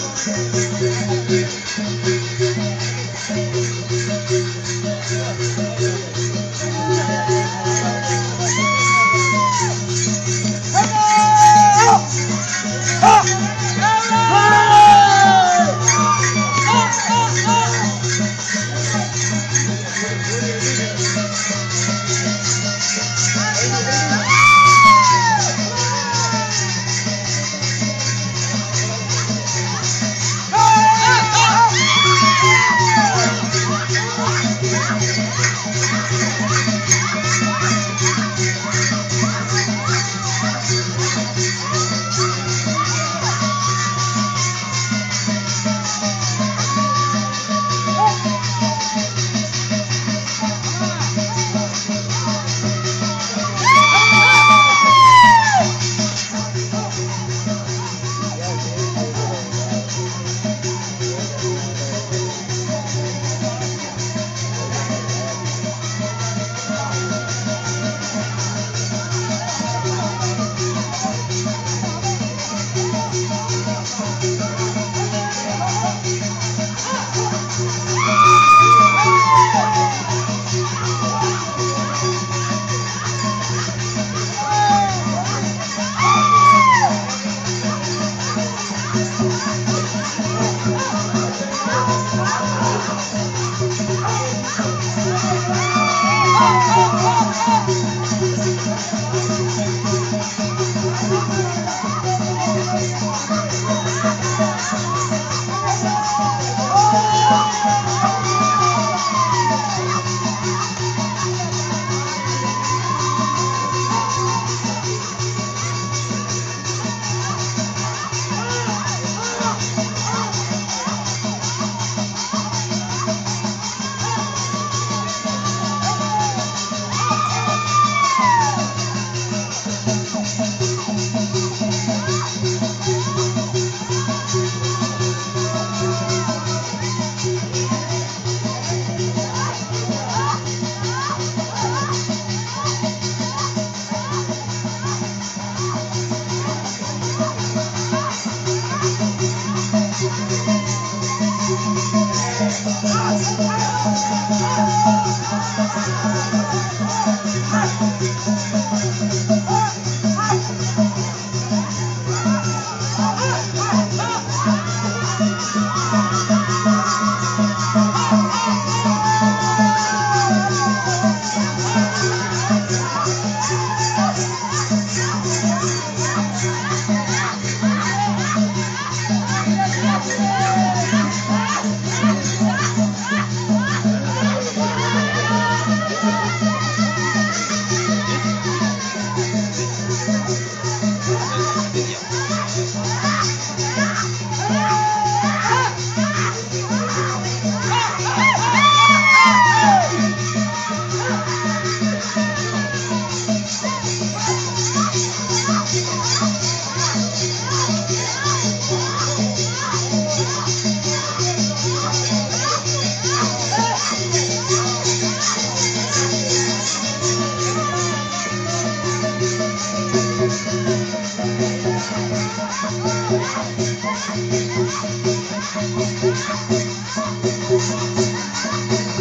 Thank you. Gracias.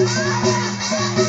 Thank you.